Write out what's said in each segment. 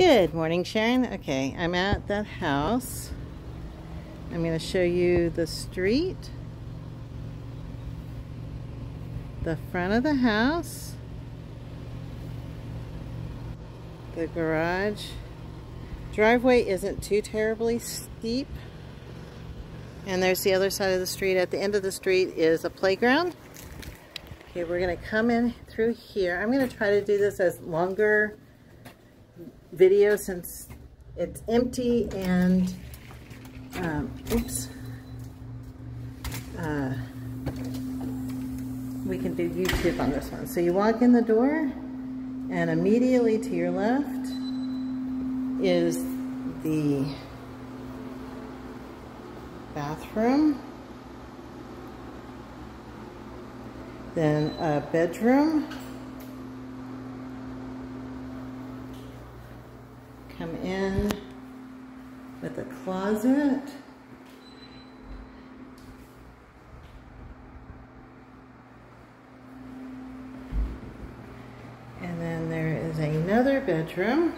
Good morning, Sharon. Okay, I'm at that house. I'm going to show you the street, the front of the house, the garage. Driveway isn't too terribly steep. And there's the other side of the street. At the end of the street is a playground. Okay, we're going to come in through here. I'm going to try to do this as longer video since it's empty and um, oops. Uh, we can do YouTube on this one. So you walk in the door and immediately to your left is the bathroom. Then a bedroom come in with a closet. And then there is another bedroom.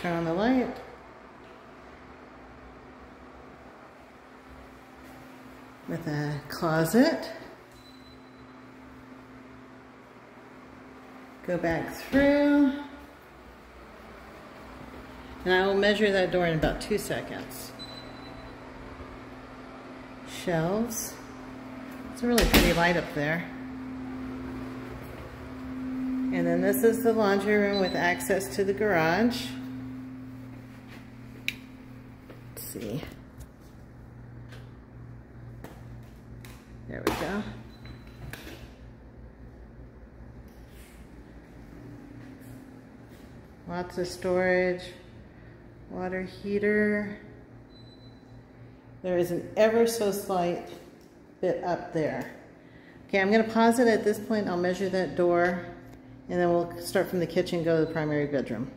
Turn on the light. With a closet. Go back through. And I will measure that door in about two seconds. Shelves. It's a really pretty light up there. And then this is the laundry room with access to the garage. Let's see. There we go. Lots of storage water heater. There is an ever so slight bit up there. Okay, I'm gonna pause it at this point. I'll measure that door and then we'll start from the kitchen, go to the primary bedroom.